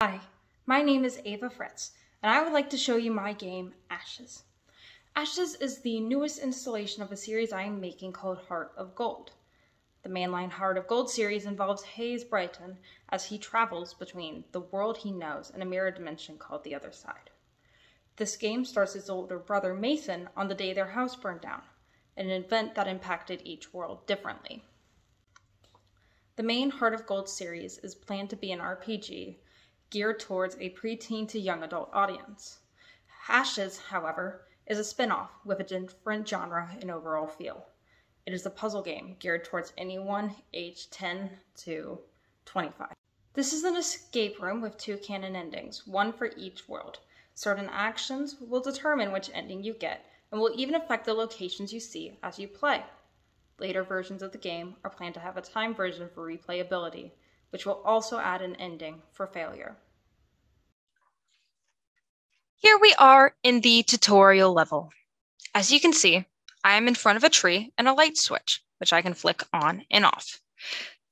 Hi, my name is Ava Fritz, and I would like to show you my game, Ashes. Ashes is the newest installation of a series I am making called Heart of Gold. The mainline Heart of Gold series involves Hayes Brighton as he travels between the world he knows and a mirror dimension called the Other Side. This game starts his older brother Mason on the day their house burned down, an event that impacted each world differently. The main Heart of Gold series is planned to be an RPG geared towards a preteen to young adult audience. Ashes, however, is a spin-off with a different genre and overall feel. It is a puzzle game geared towards anyone aged 10 to 25. This is an escape room with two canon endings, one for each world. Certain actions will determine which ending you get and will even affect the locations you see as you play. Later versions of the game are planned to have a time version for replayability, which will also add an ending for failure. Here we are in the tutorial level. As you can see, I am in front of a tree and a light switch, which I can flick on and off.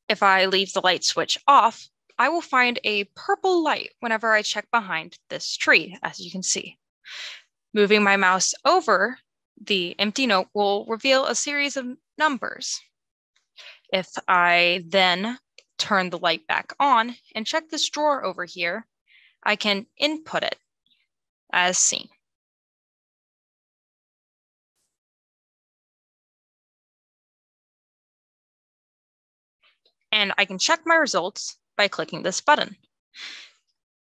If I leave the light switch off, I will find a purple light whenever I check behind this tree, as you can see. Moving my mouse over the empty note will reveal a series of numbers. If I then turn the light back on and check this drawer over here, I can input it as seen. And I can check my results by clicking this button.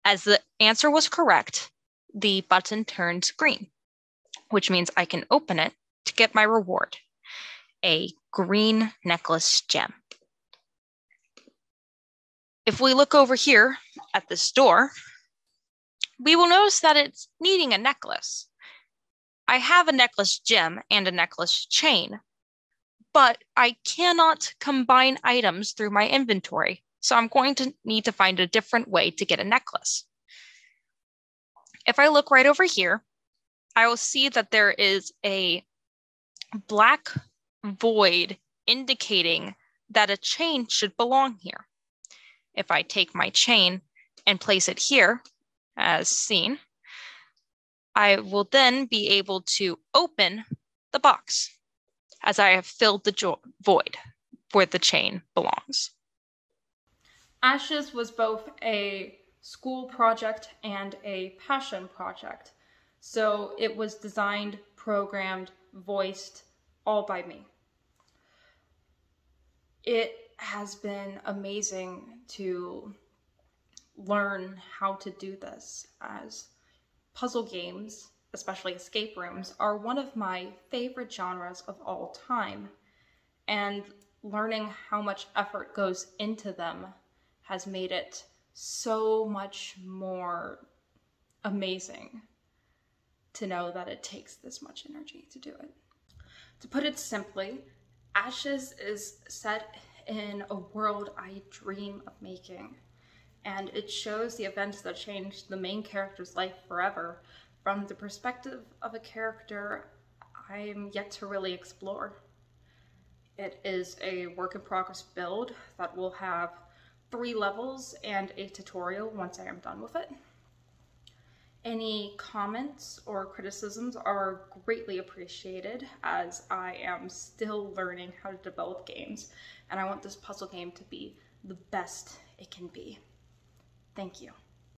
As the answer was correct, the button turns green, which means I can open it to get my reward, a green necklace gem. If we look over here at this door, we will notice that it's needing a necklace. I have a necklace gem and a necklace chain, but I cannot combine items through my inventory. So I'm going to need to find a different way to get a necklace. If I look right over here, I will see that there is a black void indicating that a chain should belong here. If I take my chain and place it here, as seen, I will then be able to open the box as I have filled the void where the chain belongs. Ashes was both a school project and a passion project. So it was designed, programmed, voiced, all by me. It has been amazing to learn how to do this as puzzle games, especially escape rooms, are one of my favorite genres of all time. And learning how much effort goes into them has made it so much more amazing to know that it takes this much energy to do it. To put it simply, Ashes is set in a world I dream of making and it shows the events that changed the main character's life forever from the perspective of a character I am yet to really explore. It is a work in progress build that will have three levels and a tutorial once I am done with it. Any comments or criticisms are greatly appreciated as I am still learning how to develop games and I want this puzzle game to be the best it can be. Thank you.